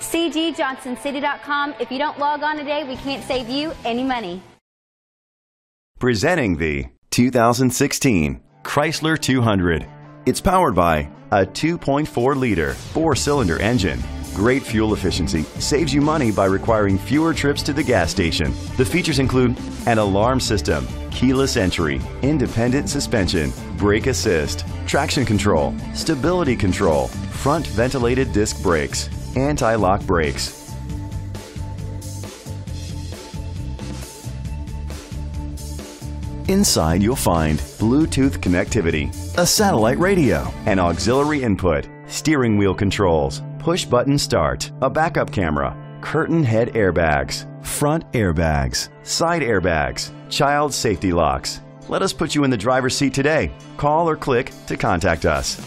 CGJohnsonCity.com. If you don't log on today, we can't save you any money. Presenting the 2016 Chrysler 200. It's powered by a 2.4 liter four cylinder engine. Great fuel efficiency saves you money by requiring fewer trips to the gas station. The features include an alarm system, keyless entry, independent suspension, brake assist, traction control, stability control, front ventilated disc brakes, anti-lock brakes. Inside you'll find Bluetooth connectivity, a satellite radio, an auxiliary input, steering wheel controls, push button start, a backup camera, curtain head airbags, front airbags, side airbags, child safety locks. Let us put you in the driver's seat today. Call or click to contact us.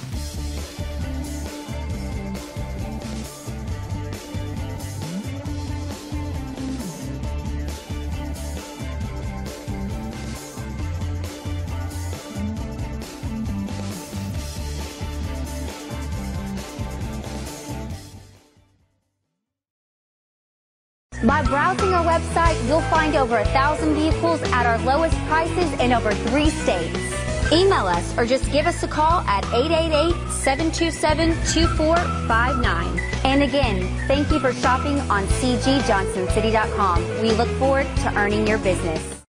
By browsing our website, you'll find over a thousand vehicles at our lowest prices in over three states. Email us or just give us a call at 888-727-2459. And again, thank you for shopping on CGJohnsonCity.com. We look forward to earning your business.